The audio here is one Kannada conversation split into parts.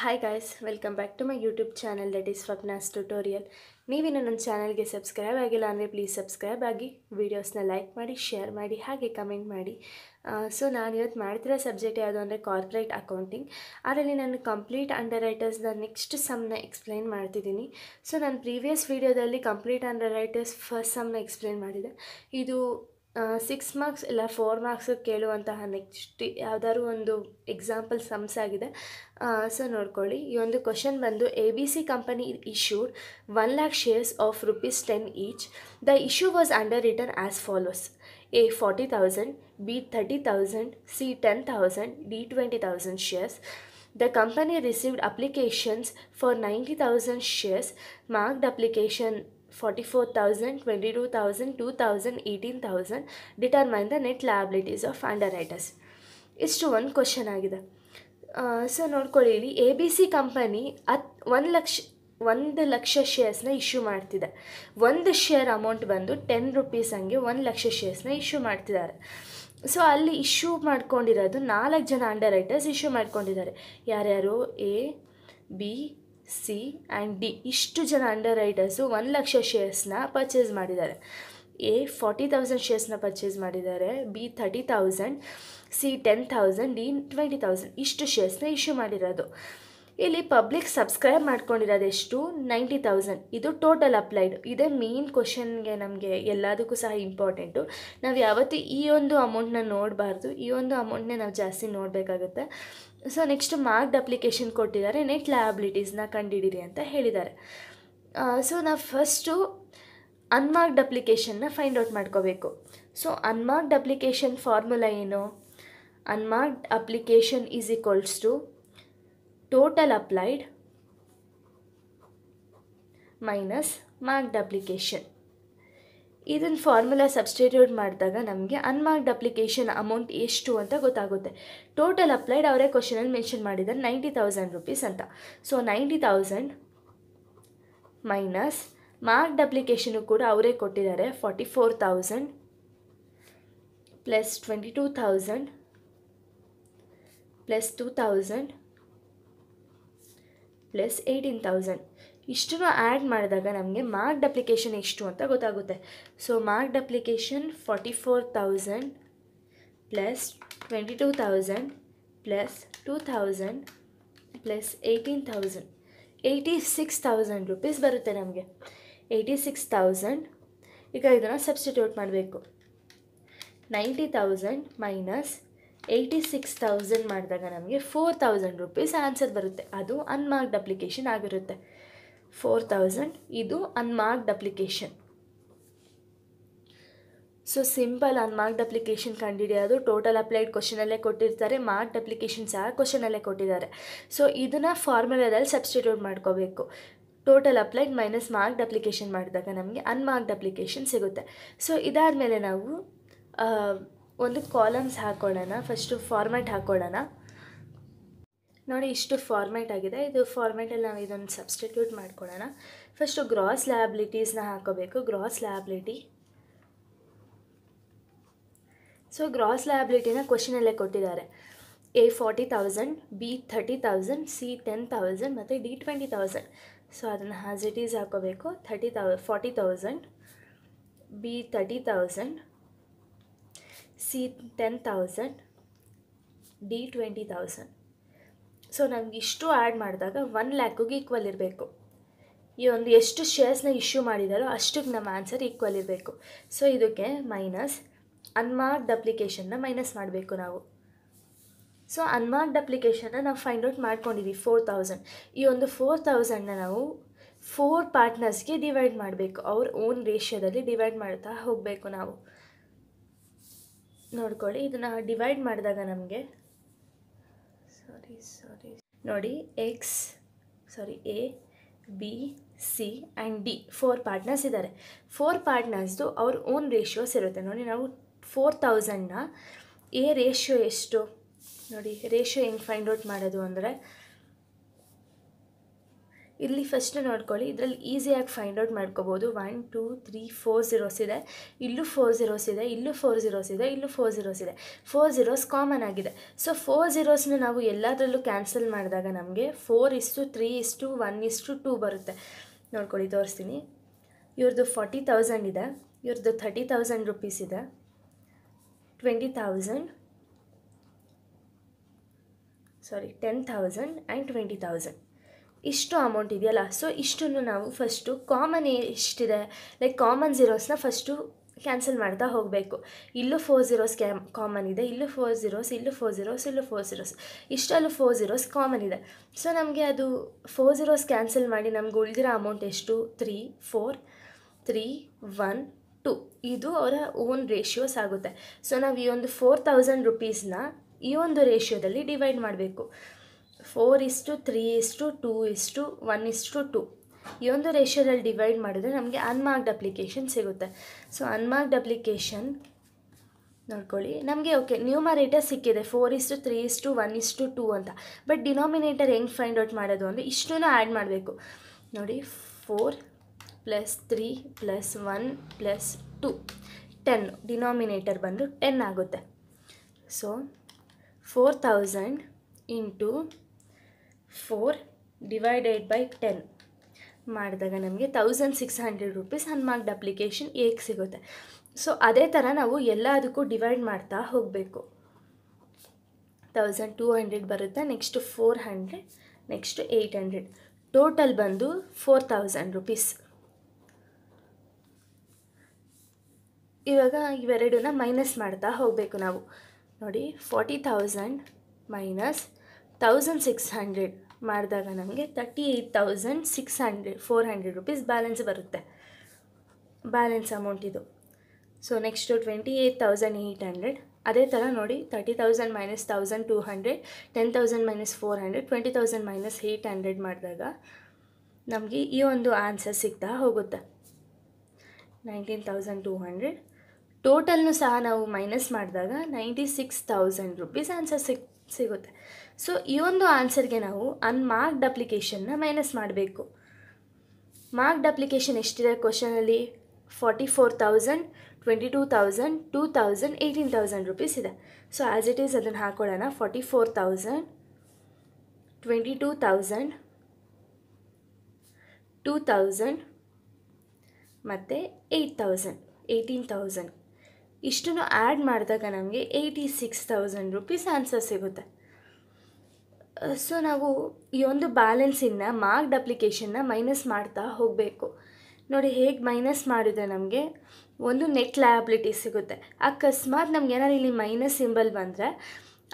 Hi guys welcome back to my YouTube channel that is Swapna's tutorial ನೀವಿನ್ನು ನನ್ನ ಚಾನಲ್ಗೆ ಸಬ್ಸ್ಕ್ರೈಬ್ ಆಗಿಲ್ಲ ಅಂದರೆ ಪ್ಲೀಸ್ ಸಬ್ಸ್ಕ್ರೈಬ್ ಆಗಿ ವೀಡಿಯೋಸ್ನ ಲೈಕ್ ಮಾಡಿ ಶೇರ್ ಮಾಡಿ, ಹಾಗೆ ಕಮೆಂಟ್ ಮಾಡಿ. ಸೊ ನಾನು ಇವತ್ತು ಮಾಡ್ತಿರೋ ಸಬ್ಜೆಕ್ಟ್ ಯಾವುದು ಅಂದರೆ ಕಾರ್ಪೊರೇಟ್ ಅಕೌಂಟಿಂಗ್ ಅದರಲ್ಲಿ ನಾನು ಕಂಪ್ಲೀಟ್ ಅಂಡರ್ ರೈಟರ್ಸ್ನ ನೆಕ್ಸ್ಟ್ ಸಮ್ನ ಎಕ್ಸ್ಪ್ಲೈನ್ ಮಾಡ್ತಿದ್ದೀನಿ. ಸೊ ನಾನು ಪ್ರೀವಿಯಸ್ ವೀಡಿಯೋದಲ್ಲಿ ಕಂಪ್ಲೀಟ್ ಅಂಡರ್ ರೈಟರ್ಸ್ ಫಸ್ಟ್ ಸಮ್ನ ಎಕ್ಸ್ಪ್ಲೈನ್ ಮಾಡಿದೆ. ಇದು ಸಿಕ್ಸ್ ಮಾರ್ಕ್ಸ್ ಇಲ್ಲ ಫೋರ್ ಮಾರ್ಕ್ಸ್ ಕೇಳುವಂತಹ ನೆಕ್ಸ್ಟ್ ಯಾವ್ದಾದ್ರು ಒಂದು ಎಕ್ಸಾಂಪಲ್ ಸಮ್ಸ್ ಆಗಿದೆ. ಸೊ ನೋಡ್ಕೊಳ್ಳಿ. ಈ ಒಂದು ಕ್ವಶನ್ ಬಂದು A B C company issued one lakh shares of rupees ten each the issue was underwritten as follows A forty thousand B thirty thousand C ten thousand D twenty thousand shares The received applications for ninety 90,000 shares marked application 44,000, 22,000, 2,000, 18,000. Determine the net liabilities of underwriters. ಇಷ್ಟು ಒಂದು ಕ್ವಶನ್ ಆಗಿದೆ ಸೊ ನೋಡ್ಕೊಳ್ಳಿ ಇಲ್ಲಿ ಎ ಬಿ ಸಿ ಕಂಪನಿ ಹತ್ ಒಂದು ಲಕ್ಷ ಒಂದು ಲಕ್ಷ ಶೇರ್ಸ್ನ ಇಶ್ಯೂ ಮಾಡ್ತಿದೆ ಒಂದು ಶೇರ್ ಅಮೌಂಟ್ ಬಂದು ಟೆನ್ ರುಪೀಸ್ ಹಂಗೆ ಒಂದು ಲಕ್ಷ ಶೇರ್ಸ್ನ ಇಶ್ಯೂ ಮಾಡ್ತಿದ್ದಾರೆ ಸೊ ಅಲ್ಲಿ ಇಶ್ಯೂ ಮಾಡ್ಕೊಂಡಿರೋದು ನಾಲ್ಕು ಜನ ಅಂಡರ್ ರೈಟರ್ಸ್ ಇಶ್ಯೂ ಮಾಡ್ಕೊಂಡಿದ್ದಾರೆ ಯಾರ್ಯಾರು A B C and D ಇಷ್ಟು ಜನ ಅಂಡರ್ ರೈಟರ್ಸು ಒಂದು ಲಕ್ಷ ಶೇರ್ಸ್ನ ಪರ್ಚೇಸ್ ಮಾಡಿದ್ದಾರೆ. ಎ ಫಾರ್ಟಿ ತೌಸಂಡ್ ಶೇರ್ಸ್ನ ಪರ್ಚೇಸ್ ಮಾಡಿದ್ದಾರೆ, B thirty thousand, C ten thousand, D twenty thousand ಇಷ್ಟು ಶೇರ್ಸ್ನ ಇಶ್ಯೂ ಮಾಡಿರೋದು. ಇಲ್ಲಿ ಪಬ್ಲಿಕ್ ಸಬ್ಸ್ಕ್ರೈಬ್ ಮಾಡ್ಕೊಂಡಿರೋದು ಎಷ್ಟು ನೈಂಟಿ ತೌಸಂಡ್. ಇದು ಟೋಟಲ್ ಅಪ್ಲೈಡ್ ಇದೇ ಮೇನ್ ಕ್ವಶನ್ಗೆ ನಮಗೆ ಎಲ್ಲದಕ್ಕೂ ಸಹ ಇಂಪಾರ್ಟೆಂಟು ನಾವು ಯಾವತ್ತೂ ಈ ಒಂದು ಅಮೌಂಟ್ನ ನೋಡಬಾರ್ದು. ಈ ಒಂದು ಅಮೌಂಟ್ನೇ ನಾವು ಜಾಸ್ತಿ ನೋಡಬೇಕಾಗುತ್ತೆ. ಸೊ ನೆಕ್ಸ್ಟ್ ಮಾರ್ಕ್ಡ್ ಅಪ್ಲಿಕೇಶನ್ ಕೊಟ್ಟಿದ್ದಾರೆ. ನೆಟ್ ಲಯಬಿಲಿಟೀಸ್ನ ಕಂಡುಹಿಡಿರಿ ಅಂತ ಹೇಳಿದ್ದಾರೆ. ಸೊ ನಾವು ಫಸ್ಟು ಅನ್ಮಾರ್ಕ್ಡ್ ಅಪ್ಲಿಕೇಶನ್ನ ಫೈಂಡ್ ಔಟ್ ಮಾಡ್ಕೋಬೇಕು. ಸೊ ಅನ್ಮಾರ್ಕ್ಡ್ ಅಪ್ಲಿಕೇಶನ್ ಫಾರ್ಮುಲಾ ಏನು? Unmarked application is equals to total applied minus marked application ಇದನ್ನು ಫಾರ್ಮುಲಾ ಸಬ್ಸ್ಟಿಟ್ಯೂಟ್ ಮಾಡಿದಾಗ ನಮಗೆ ಅನ್ಮಾರ್ಕ್ಡ್ ಅಪ್ಲಿಕೇಶನ್ ಅಮೌಂಟ್ ಎಷ್ಟು ಅಂತ ಗೊತ್ತಾಗುತ್ತೆ. ಟೋಟಲ್ ಅಪ್ಲೈಡ್ ಅವರೇ ಕ್ವಶನಲ್ಲಿ ಮೆನ್ಷನ್ ಮಾಡಿದ್ದಾರೆ ನೈಂಟಿ ತೌಸಂಡ್ ರುಪೀಸ್ ಅಂತ. So ninety thousand minus marked application ಕೂಡ ಅವರೇ ಕೊಟ್ಟಿದ್ದಾರೆ forty four thousand plus twenty two thousand plus two thousand plus eighteen thousand ಇಷ್ಟನ್ನು ಆ್ಯಡ್ ಮಾಡಿದಾಗ ನಮಗೆ ಮಾರ್ಕ್ ಅಪ್ಲಿಕೇಶನ್ ಎಷ್ಟು ಅಂತ ಗೊತ್ತಾಗುತ್ತೆ. So marked application forty four thousand plus twenty two thousand plus two thousand plus eighteen thousand eighty six thousand rupees ಬರುತ್ತೆ ನಮಗೆ. ಏಯ್ಟಿ ಸಿಕ್ಸ್ ತೌಸಂಡ್ ಈಗ ಇದನ್ನು ಸಬ್ಸ್ಟಿಟ್ಯೂಟ್ ಮಾಡಬೇಕು. Ninety thousand minus eighty six thousand ಮಾಡಿದಾಗ ನಮಗೆ ಫೋರ್ ತೌಸಂಡ್ ರುಪೀಸ್ ಆನ್ಸರ್ ಬರುತ್ತೆ. ಅದು ಅನ್ಮಾರ್ಕ್ಡ್ ಅಪ್ಲಿಕೇಶನ್ ಆಗಿರುತ್ತೆ. Four thousand. ಇದು unmarked application so simple unmarked application ಕಂಡುಹಿಡಿಯೋದು. Total applied ಕ್ವಶನಲ್ಲೇ ಕೊಟ್ಟಿರ್ತಾರೆ. ಮಾರ್ಕ್ಡ್ ಅಪ್ಲಿಕೇಶನ್ ಸಹ ಕ್ವಶನಲ್ಲೇ ಕೊಟ್ಟಿದ್ದಾರೆ. ಸೊ ಇದನ್ನು ಫಾರ್ಮುಲಾದಲ್ಲಿ ಸಬ್ಸ್ಟಿಟ್ಯೂಟ್ ಮಾಡ್ಕೋಬೇಕು. Total applied minus marked application ಮಾಡಿದಾಗ ನಮಗೆ ಅನ್ಮಾರ್ಕ್ಡ್ ಅಪ್ಲಿಕೇಶನ್ ಸಿಗುತ್ತೆ. ಸೊ ಇದಾದಮೇಲೆ ನಾವು ಒಂದು ಕಾಲಮ್ಸ್ ಹಾಕ್ಕೊಳ್ಳೋಣ ಫಸ್ಟು ಫಾರ್ಮ್ಯಾಟ್ ಹಾಕ್ಕೊಳ್ಳೋಣ ನೋಡಿ, ಇಷ್ಟು ಫಾರ್ಮ್ಯಾಟ್ ಆಗಿದೆ. ಇದು ಫಾರ್ಮ್ಯಾಟಲ್ಲಿ ನಾವು ಇದೊಂದು ಸಬ್ಸ್ಟಿಟ್ಯೂಟ್ ಮಾಡ್ಕೊಳ್ಳೋಣ ಫಸ್ಟು ಗ್ರಾಸ್ ಲ್ಯಾಬಿಲಿಟೀಸ್ನ ಹಾಕೋಬೇಕು. ಗ್ರಾಸ್ ಲ್ಯಾಬಿಲಿಟಿ ಸೊ ಗ್ರಾಸ್ ಲ್ಯಾಬಿಲಿಟಿನ ಕ್ವಶನಲ್ಲೇ ಕೊಟ್ಟಿದ್ದಾರೆ. A forty thousand B thirty thousand C ten thousand ಮತ್ತು ಡಿ ಟ್ವೆಂಟಿ ತೌಸಂಡ್ ಸೊ ಅದನ್ನು ಹ್ಯಾಸ್ ಈಸ್ ಹಾಕೋಬೇಕು. Thirty thou forty thousand B thirty thousand C ten thousand D twenty thousand so ನಮ್ಗೆ ಇಷ್ಟು ಆ್ಯಡ್ ಮಾಡಿದಾಗ ಒನ್ ಲ್ಯಾಕಿಗೆ ಈಕ್ವಲ್ ಇರಬೇಕು. ಈ ಒಂದು ಎಷ್ಟು ಶೇರ್ಸ್ನ ಇಶ್ಯೂ ಮಾಡಿದಾರೋ ಅಷ್ಟಕ್ಕೆ ನಮ್ಮ ಆನ್ಸರ್ ಈಕ್ವಲ್ ಇರಬೇಕು. ಸೊ ಇದಕ್ಕೆ ಮೈನಸ್ ಅನ್ಮಾರ್ಕ್ಡ್ ಅಪ್ಲಿಕೇಶನ್ನ ಮೈನಸ್ ಮಾಡಬೇಕು ನಾವು. ಸೊ ಅನ್ಮಾರ್ಕ್ಡ್ ಅಪ್ಲಿಕೇಶನ್ನ ನಾವು ಫೈಂಡ್ ಔಟ್ ಮಾಡ್ಕೊಂಡಿದ್ದೀವಿ ಫೋರ್ ತೌಸಂಡ್ ಈ ಒಂದು ಫೋರ್ ತೌಸಂಡನ್ನ ನಾವು ಫೋರ್ ಪಾರ್ಟ್ನರ್ಸ್ಗೆ ಡಿವೈಡ್ ಮಾಡಬೇಕು. ಅವ್ರ ಓನ್ ರೇಷ್ಯೋದಲ್ಲಿ ಡಿವೈಡ್ ಮಾಡ್ತಾ ಹೋಗಬೇಕು ನಾವು. ನೋಡ್ಕೊಳ್ಳಿ, ಇದನ್ನು ಡಿವೈಡ್ ಮಾಡಿದಾಗ ನಮಗೆ ಸಾರಿ ಸಾರಿ ನೋಡಿ X sorry A B C and D four partners ಇದ್ದಾರೆ ಫೋರ್ ಪಾರ್ಟ್ನರ್ಸ್ದು ಅವ್ರ ಓನ್ ರೇಷಿಯೋಸ್ ಇರುತ್ತೆ. ನೋಡಿ, ನಾವು ಫೋರ್ ತೌಸಂಡ್ನ ಎ ರೇಷಿಯೋ ಎಷ್ಟು? ನೋಡಿ ರೇಷಿಯೋ ಹೆಂಗೆ ಫೈಂಡ್ ಔಟ್ ಮಾಡೋದು ಅಂದರೆ ಇಲ್ಲಿ ಫಸ್ಟ್ ನೋಡ್ಕೊಳ್ಳಿ. ಇದರಲ್ಲಿ ಈಸಿಯಾಗಿ ಫೈಂಡ್ ಔಟ್ ಮಾಡ್ಕೋಬೋದು. One two three four zeros ಇದೆ. ಇಲ್ಲೂ ಫೋರ್ ಝೀರೋಸ್ ಇದೆ, ಇಲ್ಲೂ ಫೋರ್ ಝೀರೋಸ್ ಇದೆ, ಇಲ್ಲೂ ಫೋರ್ ಝೀರೋಸ್ ಇದೆ. ಫೋರ್ ಝೀರೋಸ್ ಕಾಮನ್ ಆಗಿದೆ. ಸೊ ಫೋರ್ ಜೀರೋಸ್ನ ನಾವು ಎಲ್ಲದರಲ್ಲೂ ಕ್ಯಾನ್ಸಲ್ ಮಾಡಿದಾಗ ನಮಗೆ four is to three is to one is to two ಬರುತ್ತೆ. ನೋಡ್ಕೊಳ್ಳಿ, ತೋರಿಸ್ತೀನಿ. ಇವ್ರದ್ದು ಫಾರ್ಟಿ ತೌಸಂಡ್ ಇದೆ. ಇವ್ರದ್ದು ಥರ್ಟಿ ತೌಸಂಡ್ ರುಪೀಸ್ ಇದೆ. Twenty thousand sorry ten thousand and twenty thousand ಇಷ್ಟು ಅಮೌಂಟ್ ಇದೆಯಲ್ಲ? ಸೊ ಇಷ್ಟನ್ನು ನಾವು ಫಸ್ಟು ಕಾಮನ್ ಎಷ್ಟಿದೆ? ಲೈಕ್ ಕಾಮನ್ ಝೀರೋಸ್ನ ಫಸ್ಟು ಕ್ಯಾನ್ಸಲ್ ಮಾಡ್ತಾ ಹೋಗಬೇಕು. ಇಲ್ಲೂ ಫೋರ್ ಝೀರೋಸ್ ಕ್ಯಾಮ್ ಕಾಮನ್ ಇದೆ, ಇಲ್ಲೂ ಫೋರ್ ಝೀರೋಸ್ ಇಲ್ಲೂ ಫೋರ್ ಝೀರೋಸ್ ಇಲ್ಲೂ ಫೋರ್ ಝೀರೋಸ್ ಇಷ್ಟಲ್ಲೂ ಫೋರ್ ಝೀರೋಸ್ ಕಾಮನ್ ಇದೆ. ಸೊ ನಮಗೆ ಅದು ಫೋರ್ ಝೀರೋಸ್ ಕ್ಯಾನ್ಸಲ್ ಮಾಡಿ ನಮ್ಗೆ ಉಳಿದಿರೋ ಅಮೌಂಟ್ ಎಷ್ಟು? Three four three one two ಇದು ಅವರ ಓನ್ ರೇಷಿಯೋಸ್ ಆಗುತ್ತೆ. ಸೊ ನಾವು ಈ ಒಂದು ಫೋರ್ ತೌಸಂಡ್ ರುಪೀಸ್ನ ಈ ಒಂದು ರೇಷಿಯೋದಲ್ಲಿ ಡಿವೈಡ್ ಮಾಡಬೇಕು. Four is to three is to two is to one is to two. ಈ ಒಂದು ರೇಷಿಯೋದಲ್ಲಿ ಡಿವೈಡ್ ಮಾಡಿದ್ರೆ ನಮಗೆ ಅನ್ಮಾರ್ಕ್ಡ್ ಅಪ್ಲಿಕೇಶನ್ ಸಿಗುತ್ತೆ. ಸೊ ಅನ್ಮಾರ್ಕ್ಡ್ ಅಪ್ಲಿಕೇಶನ್ ನೋಡ್ಕೊಳ್ಳಿ. ನಮಗೆ ಓಕೆ ನ್ಯೂಮರೇಟರ್ ಸಿಕ್ಕಿದೆ. Four is to three is to one is to two ಅಂತ. ಬಟ್ ಡಿನಾಮಿನೇಟರ್ ಹೆಂಗೆ ಫೈಂಡ್ ಔಟ್ ಮಾಡೋದು ಅಂದರೆ ಇಷ್ಟನ್ನು ಆ್ಯಡ್ ಮಾಡಬೇಕು. ನೋಡಿ four plus three plus one plus two ten denominator ಬಂದು ಟೆನ್ ಆಗುತ್ತೆ. So four thousand into four divided by ten ಮಾಡಿದಾಗ ನಮಗೆ thousand six hundred rupees unmarked application ಏಕ್ ಸಿಗುತ್ತೆ. ಸೊ ಅದೇ ಥರ ನಾವು ಎಲ್ಲದಕ್ಕೂ ಡಿವೈಡ್ ಮಾಡ್ತಾ ಹೋಗಬೇಕು. ತೌಸಂಡ್ ಟೂ ಹಂಡ್ರೆಡ್ ಬರುತ್ತೆ next four hundred next eight hundred total ಬಂದು ಫೋರ್ ತೌಸಂಡ್ ರುಪೀಸ್ ಇವಾಗ ಇವೆರಡನ್ನ ಮೈನಸ್ ಮಾಡ್ತಾ ಹೋಗಬೇಕು ನಾವು. ನೋಡಿ forty thousand minus thousand six hundred ಮಾಡಿದಾಗ ನಮಗೆ thirty eight thousand six hundred four hundred rupees balance ಬರುತ್ತೆ. ಬ್ಯಾಲೆನ್ಸ್ ಅಮೌಂಟ್ ಇದು. So next twenty eight thousand eight hundred ಅದೇ ಥರ ನೋಡಿ thirty thousand minus thousand two hundred ten thousand minus four hundred twenty thousand minus eight hundred ಮಾಡಿದಾಗ ನಮಗೆ ಈ ಒಂದು ಆನ್ಸರ್ ಸಿಗ್ತಾ ಹೋಗುತ್ತೆ. ನೈನ್ಟೀನ್ ತೌಸಂಡ್ ಟೂ ಹಂಡ್ರೆಡ್ ಟೋಟಲ್ನು ಸಹ ನಾವು ಮೈನಸ್ ಮಾಡಿದಾಗ ninety six thousand rupees answer ಸಿಗ್, ಸಿಗುತ್ತೆ. ಸೊ ಈ ಒಂದು ಆನ್ಸರ್ಗೆ ನಾವು ಅನ್ಮಾರ್ಕ್ಡ್ ಅಪ್ಲಿಕೇಶನ್ನ ಮೈನಸ್ ಮಾಡಬೇಕು. ಮಾರ್ಕ್ಡ್ ಅಪ್ಲಿಕೇಶನ್ ಎಷ್ಟಿದೆ? ಕ್ವಶನಲ್ಲಿ forty four thousand twenty two thousand two thousand eighteen thousand rupees ಇದೆ. ಸೊ ಆ್ಯಸ್ ಇಟ್ ಈಸ್ ಅದನ್ನು ಹಾಕೊಳ್ಳೋಣ. Forty four thousand twenty two thousand two thousand ಮತ್ತು ಏಯ್ಟ್ ತೌಸಂಡ್ ಏಯ್ಟೀನ್ ತೌಸಂಡ್ ಇಷ್ಟನ್ನು ಆ್ಯಡ್ ಮಾಡಿದಾಗ ನಮಗೆ eighty six thousand rupees answer ಸಿಗುತ್ತೆ. ಸೊ ನಾವು ಈ ಒಂದು ಬ್ಯಾಲೆನ್ಸಿಂದ ಮಾರ್ಕ್ಡ್ ಅಪ್ಲಿಕೇಶನ್ನ ಮೈನಸ್ ಮಾಡ್ತಾ ಹೋಗಬೇಕು. ನೋಡಿ ಹೇಗೆ ಮೈನಸ್ ಮಾಡಿದ್ರೆ ನಮಗೆ ಒಂದು ನೆಟ್ ಲಯಬಿಲಿಟಿ ಸಿಗುತ್ತೆ. ಅಕಸ್ಮಾತ್ ನಮ್ಗೆ ಏನಾದ್ರು ಇಲ್ಲಿ ಮೈನಸ್ ಸಿಂಬಲ್ ಬಂದರೆ,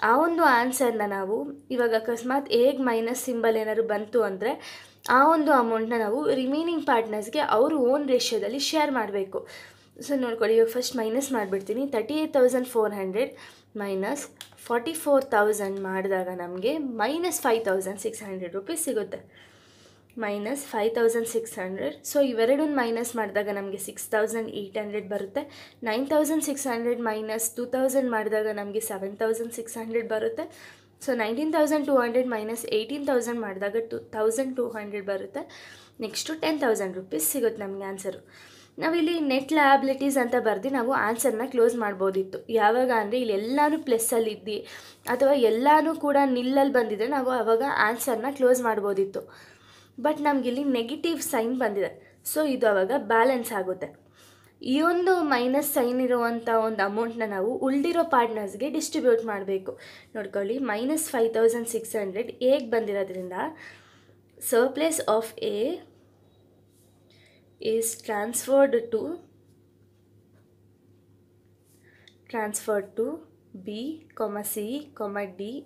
ಆ ಒಂದು ಆನ್ಸರ್ನ ನಾವು ಇವಾಗ ಅಕಸ್ಮಾತ್ ಹೇಗೆ ಮೈನಸ್ ಸಿಂಬಲ್ ಏನಾದ್ರು ಬಂತು ಅಂದರೆ, ಆ ಒಂದು ಅಮೌಂಟ್ನ ನಾವು ರಿಮೈನಿಂಗ್ ಪಾರ್ಟ್ನರ್ಸ್ಗೆ ಅವರು ಓನ್ ರೇಷ್ಯೋದಲ್ಲಿ ಶೇರ್ ಮಾಡಬೇಕು. ಸೊ ನೋಡ್ಕೊಳ್ಳಿ, ಇವಾಗ ಫಸ್ಟ್ ಮೈನಸ್ ಮಾಡಿಬಿಡ್ತೀನಿ. Thirty eight thousand four hundred minus forty four thousand ಮಾಡಿದಾಗ ನಮಗೆ minus five thousand six hundred rupees ಸಿಗುತ್ತೆ. Minus five thousand six hundred so ಇವೆರಡನ್ನ minus ಮಾಡಿದಾಗ ನಮಗೆ ಸಿಕ್ಸ್ ತೌಸಂಡ್ ಏಯ್ಟ್ ಹಂಡ್ರೆಡ್ ಬರುತ್ತೆ. Nine thousand six hundred minus two thousand ಮಾಡಿದಾಗ ನಮಗೆ ಸೆವೆನ್ ತೌಸಂಡ್ ಸಿಕ್ಸ್ ಹಂಡ್ರೆಡ್ ಬರುತ್ತೆ. So nineteen thousand two hundred minus eighteen thousand ಮಾಡಿದಾಗ ಟು ತೌಸಂಡ್ ಟೂ ಹಂಡ್ರೆಡ್ ಬರುತ್ತೆ. ನೆಕ್ಸ್ಟು ಟೆನ್ ತೌಸಂಡ್ ರುಪೀಸ್ ಸಿಗುತ್ತೆ ನಮಗೆ ಆನ್ಸರು ನಾವಿಲ್ಲಿ ನೆಟ್ ಲಯಾಬಿಲಿಟೀಸ್ ಅಂತ ಬರೆದು ನಾವು ಆನ್ಸರ್ನ ಕ್ಲೋಸ್ ಮಾಡ್ಬೋದಿತ್ತು. ಯಾವಾಗ ಅಂದರೆ ಇಲ್ಲಿ ಎಲ್ಲನೂ ಪ್ಲಸ್ಸಲ್ಲಿ ಇದ್ದು, ಅಥವಾ ಎಲ್ಲನೂ ಕೂಡ ನಿಲ್ಲಲ್ಲಿ ಬಂದಿದ್ದರೆ ನಾವು ಆವಾಗ ಆನ್ಸರ್ನ ಕ್ಲೋಸ್ ಮಾಡ್ಬೋದಿತ್ತು. ಬಟ್ ನಮಗಿಲ್ಲಿ ನೆಗೆಟಿವ್ ಸೈನ್ ಬಂದಿದೆ. ಸೊ ಇದು ಆವಾಗ ಬ್ಯಾಲೆನ್ಸ್ ಆಗುತ್ತೆ. ಈ ಒಂದು ಮೈನಸ್ ಸೈನ್ ಇರುವಂಥ ಒಂದು ಅಮೌಂಟ್ನ ನಾವು ಉಳಿದಿರೋ ಪಾರ್ಟ್ನರ್ಸ್ಗೆ ಡಿಸ್ಟ್ರಿಬ್ಯೂಟ್ ಮಾಡಬೇಕು. ನೋಡ್ಕೊಳ್ಳಿ minus five thousand six hundred ಹೇಗೆ ಬಂದಿರೋದ್ರಿಂದ surplus of A is transferred to transferred to B comma C comma D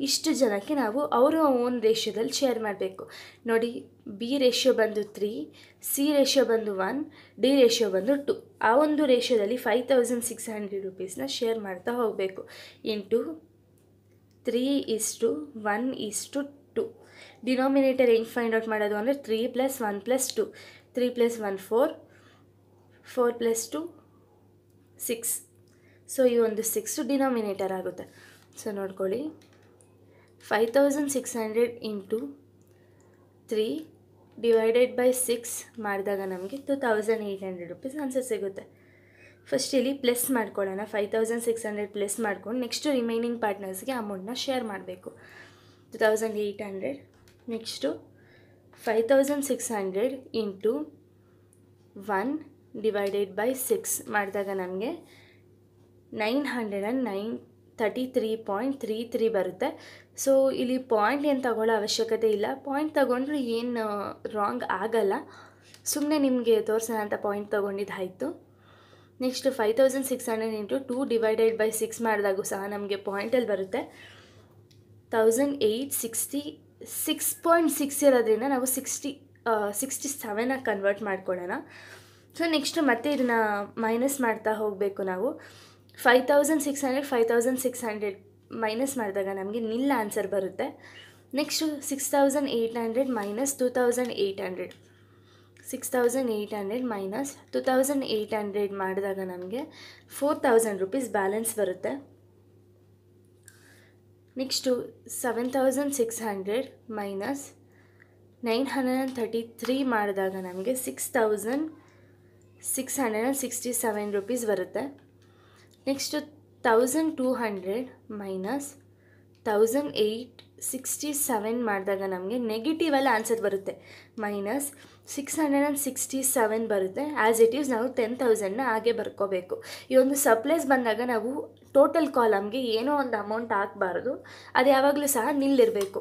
ಇಷ್ಟು ಜನಕ್ಕೆ ನಾವು ಅವರ ಓನ್ ರೇಷ್ಯೋದಲ್ಲಿ ಶೇರ್ ಮಾಡಬೇಕು. ನೋಡಿ ಬಿ ರೇಷ್ಯೋ ಬಂದು ತ್ರೀ ಸಿ ರೇಷ್ಯೋ ಬಂದು ಒನ್ ಡಿ ರೇಷ್ಯೋ ಬಂದು ಟು ಆ ಒಂದು ರೇಷ್ಯೋದಲ್ಲಿ ಫೈವ್ ತೌಸಂಡ್ ಸಿಕ್ಸ್ ಹಂಡ್ರೆಡ್ ರುಪೀಸ್ನ ಶೇರ್ ಮಾಡ್ತಾ ಹೋಗಬೇಕು. Into three is to one is to two denominator ಹೆಂಗೆ ಫೈಂಡ್ ಔಟ್ ಮಾಡೋದು ಅಂದರೆ three plus one plus two three plus one four four plus two six so ಈ ಒಂದು ಸಿಕ್ಸು ಡಿನಾಮಿನೇಟರ್ ಆಗುತ್ತೆ. ಸೊ ನೋಡ್ಕೊಳ್ಳಿ. Five thousand six hundred into three divided by six ಮಾಡಿದಾಗ ನಮಗೆ two thousand eight hundred rupees answer ಸಿಗುತ್ತೆ. ಫಸ್ಟ್ ಇಲ್ಲಿ ಪ್ಲಸ್ ಮಾಡ್ಕೊಳ್ಳೋಣ. Five thousand six hundred plus ಮಾಡ್ಕೊಂಡು ನೆಕ್ಸ್ಟು ರಿಮೈನಿಂಗ್ ಪಾರ್ಟ್ನರ್ಸ್ಗೆ ಅಮೌಂಟ್ನ ಶೇರ್ ಮಾಡಬೇಕು. Two thousand eight hundred next five thousand six hundred into one divided by six ಮಾಡಿದಾಗ ನಮಗೆ nine hundred and nine thirty three point three three ಬರುತ್ತೆ. ಸೊ ಇಲ್ಲಿ ಪಾಯಿಂಟ್ ಏನು ತಗೊಳ್ಳೋ ಅವಶ್ಯಕತೆ ಇಲ್ಲ. ಪಾಯಿಂಟ್ ತಗೊಂಡ್ರೆ ಏನು ರಾಂಗ್ ಆಗಲ್ಲ. ಸುಮ್ಮನೆ ನಿಮಗೆ ತೋರಿಸೋಣ ಅಂತ point ತೊಗೊಂಡಿದ್ದಾಯಿತು next five thousand six hundred into two divided by six ಮಾಡಿದಾಗೂ ಸಹ ನಮಗೆ ಪಾಯಿಂಟಲ್ಲಿ ಬರುತ್ತೆ. Thousand eight sixty six point six ಇರೋದ್ರಿಂದ ನಾವು ಸಿಕ್ಸ್ಟಿ ಸಿಕ್ಸ್ಟಿ ಸೆವೆನಾಗಿ ಕನ್ವರ್ಟ್ ಮಾಡ್ಕೊಳ್ಳೋಣ ಸೊ ನೆಕ್ಸ್ಟ್ ಮತ್ತೆ ಇದನ್ನು ಮೈನಸ್ ಮಾಡ್ತಾ ಹೋಗಬೇಕು ನಾವು. Five thousand six hundred five thousand six hundred minus ಮಾಡಿದಾಗ ನಮಗೆ ನಿಲ್ ಆನ್ಸರ್ ಬರುತ್ತೆ. Next six thousand eight hundred minus two thousand eight hundred six thousand eight hundred minus two thousand eight hundred ಮಾಡಿದಾಗ ನಮಗೆ ಫೋರ್ ತೌಸಂಡ್ ರುಪೀಸ್ ಬ್ಯಾಲೆನ್ಸ್ ಬರುತ್ತೆ. Next seven thousand six hundred minus nine hundred and thirty three ಮಾಡಿದಾಗ ನಮಗೆ six thousand six hundred and sixty seven rupees ಬರುತ್ತೆ next thousand two hundred minus thousand eight sixty seven ಮಾಡಿದಾಗ ನಮಗೆ ನೆಗೆಟಿವಲ್ಲಿ ಆನ್ಸರ್ ಬರುತ್ತೆ. Minus six hundred and sixty seven ಬರುತ್ತೆ. ಆ್ಯಸ್ ಇಟ್ ಈಸ್ ನಾವು ಟೆನ್ ತೌಸಂಡ್ನ ಹಾಗೆ ಬರ್ಕೋಬೇಕು. ಈ ಒಂದು ಸಪ್ಲೈಸ್ ಬಂದಾಗ ನಾವು ಟೋಟಲ್ ಕಾಲಮ್ಗೆ ಏನೋ ಒಂದು ಅಮೌಂಟ್ ಹಾಕಬಾರ್ದು. ಅದು ಯಾವಾಗಲೂ ಸಹ ನಿಲ್ಲಿರಬೇಕು.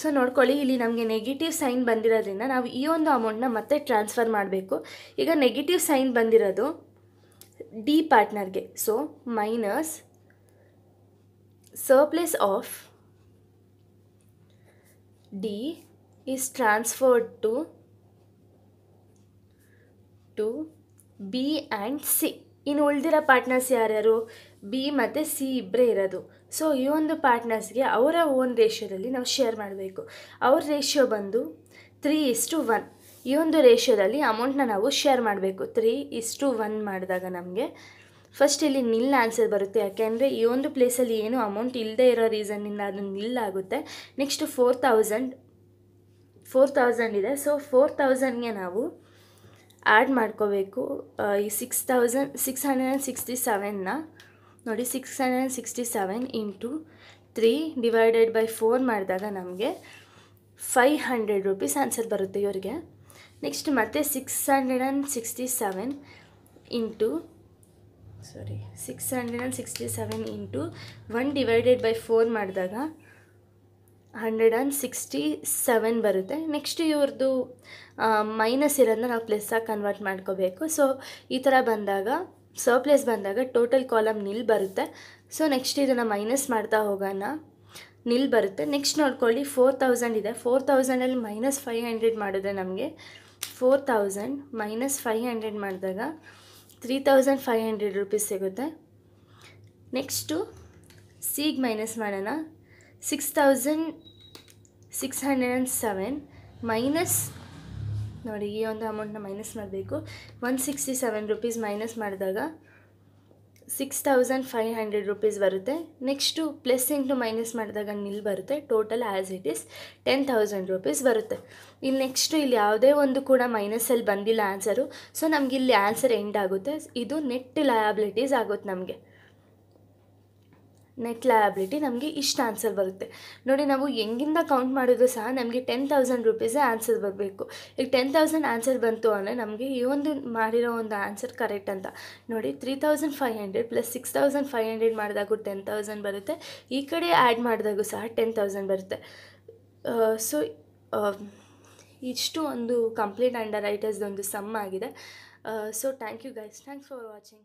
ಸೊ ನೋಡ್ಕೊಳ್ಳಿ, ಇಲ್ಲಿ ನಮಗೆ ನೆಗೆಟಿವ್ ಸೈನ್ ಬಂದಿರೋದ್ರಿಂದ ನಾವು ಈ ಒಂದು ಅಮೌಂಟ್ನ ಮತ್ತೆ ಟ್ರಾನ್ಸ್ಫರ್ ಮಾಡಬೇಕು. ಈಗ ನೆಗೆಟಿವ್ ಸೈನ್ ಬಂದಿರೋದು D ಪಾರ್ಟ್ನರ್ಗೆ so minus surplus of D is transferred to to B and C ಇನ್ನು ಉಳಿದಿರೋ ಪಾರ್ಟ್ನರ್ಸ್ ಯಾರ್ಯಾರು? ಬಿ ಮತ್ತು ಸಿ ಇಬ್ಬರೇ ಇರೋದು. ಸೊ ಈ ಒಂದು ಪಾರ್ಟ್ನರ್ಸ್ಗೆ ಅವರ ಓನ್ ರೇಷ್ಯೋದಲ್ಲಿ ನಾವು ಶೇರ್ ಮಾಡಬೇಕು. ಅವ್ರ ರೇಷ್ಯೋ ಬಂದು ತ್ರೀ ಇಸ್ಟು ಒನ್ ಈ ಒಂದು ರೇಷ್ಯೋದಲ್ಲಿ ಅಮೌಂಟ್ನ ನಾವು ಶೇರ್ ಮಾಡಬೇಕು. ತ್ರೀ ಇಸ್ಟು ಒನ್ ಮಾಡಿದಾಗ ನಮಗೆ ಫಸ್ಟ್ ಇಲ್ಲಿ ನಿಲ್ ಆನ್ಸರ್ ಬರುತ್ತೆ. ಯಾಕೆಂದರೆ ಈ ಒಂದು ಪ್ಲೇಸಲ್ಲಿ ಏನು ಅಮೌಂಟ್ ಇಲ್ಲದೆ ಇರೋ ರೀಸನ್ನಿಂದ ಅದು ನಿಲ್ ಆಗುತ್ತೆ. Next four thousand four thousand ಇದೆ. ಸೊ ಫೋರ್ ತೌಸಂಡ್ಗೆ ನಾವು ಆ್ಯಡ್ ಮಾಡ್ಕೋಬೇಕು. ಈ six thousand six hundred and sixty ಸೆವೆನ್ನ ನೋಡಿ six hundred and sixty seven into three divided by four ಮಾಡಿದಾಗ ನಮಗೆ ಫೈ ಹಂಡ್ರೆಡ್ ರುಪೀಸ್ ಆನ್ಸರ್ ಬರುತ್ತೆ ಇವರಿಗೆ. ನೆಕ್ಸ್ಟ್ ಮತ್ತೆ six hundred and sixty seven into sorry six hundred and sixty seven into one divided by four ಮಾಡಿದಾಗ ಹಂಡ್ರೆಡ್ ಆ್ಯಂಡ್ ಸಿಕ್ಸ್ಟಿ ಸೆವೆನ್ ಬರುತ್ತೆ. ನೆಕ್ಸ್ಟ್ ಇವ್ರದ್ದು ಮೈನಸ್ ಇರೋದನ್ನ ನಾವು ಪ್ಲಸ್ಸಾಗಿ ಕನ್ವರ್ಟ್ ಮಾಡ್ಕೋಬೇಕು. ಸೊ ಈ ಥರ ಬಂದಾಗ ಸರ್ಪ್ಲೇಸ್ ಬಂದಾಗ ಟೋಟಲ್ ಕಾಲಮ್ ನಿಲ್ ಬರುತ್ತೆ. ಸೊ ನೆಕ್ಸ್ಟ್ ಇದನ್ನು ಮೈನಸ್ ಮಾಡ್ತಾ ಹೋಗೋಣ. ನಿಲ್ ಬರುತ್ತೆ. ನೆಕ್ಸ್ಟ್ ನೋಡ್ಕೊಳ್ಳಿ ಫೋರ್ ತೌಸಂಡ್ ಇದೆ. ಫೋರ್ ತೌಸಂಡಲ್ಲಿ ಮೈನಸ್ ಫೈವ್ ಹಂಡ್ರೆಡ್ ಮಾಡಿದ್ರೆ ನಮಗೆ four thousand minus five hundred ಮಾಡಿದಾಗ three thousand five hundred rupees ಸಿಗುತ್ತೆ. ನೆಕ್ಸ್ಟು ಸಿಗೆ ಮೈನಸ್ ಮಾಡೋಣ. Six thousand six hundred and seven minus ನೋಡಿ, ಈ ಒಂದು ಅಮೌಂಟ್ನ ಮೈನಸ್ ಮಾಡಬೇಕು. One sixty seven rupees minus ಮಾಡಿದಾಗ six thousand five hundred rupees ಬರುತ್ತೆ. ನೆಕ್ಸ್ಟು ಪ್ಲಸ್ ಇಂಟು ಮೈನಸ್ ಮಾಡಿದಾಗ ನಿಲ್ ಬರುತ್ತೆ. Total as it is ten thousand rupees ಬರುತ್ತೆ. ಇಲ್ಲಿ ನೆಕ್ಸ್ಟು ಇಲ್ಲಿ ಯಾವುದೇ ಒಂದು ಕೂಡ ಮೈನಸಲ್ಲಿ ಬಂದಿಲ್ಲ ಆನ್ಸರು ಸೊ ನಮಗೆ ಇಲ್ಲಿ ಆನ್ಸರ್ ಎಂಡ್ ಆಗುತ್ತೆ. ಇದು ನೆಟ್ ಲಯಾಬಿಲಿಟೀಸ್ ಆಗುತ್ತೆ ನಮಗೆ. ನೆಟ್ ಲಯಬಿಲಿಟಿ ನಮಗೆ ಇಷ್ಟು ಆನ್ಸರ್ ಬರುತ್ತೆ. ನೋಡಿ ನಾವು ಹೆಂಗಿಂದ ಕೌಂಟ್ ಮಾಡಿದ್ರು ಸಹ ನಮಗೆ ಟೆನ್ ತೌಸಂಡ್ ರುಪೀಸೇ ಆನ್ಸರ್ ಬರಬೇಕು. ಈಗ ಟೆನ್ ತೌಸಂಡ್ ಆನ್ಸರ್ ಬಂತು ಅಂದರೆ ನಮಗೆ ಈ ಒಂದು ಮಾಡಿರೋ ಒಂದು ಆನ್ಸರ್ ಕರೆಕ್ಟ್ ಅಂತ. ನೋಡಿ three thousand five hundred plus six thousand five hundred ಮಾಡಿದಾಗೂ ten thousand ಬರುತ್ತೆ. ಈ ಕಡೆ ಆ್ಯಡ್ ಮಾಡಿದಾಗೂ ಸಹ ಟೆನ್ ತೌಸಂಡ್ ಬರುತ್ತೆ. ಸೊ ಇಷ್ಟು ಒಂದು ಕಂಪ್ಲೀಟ್ ಅಂಡರ್ ರೈಟರ್ಸ್ದೊಂದು ಸಮ್ ಆಗಿದೆ. So thank you guys thanks for watching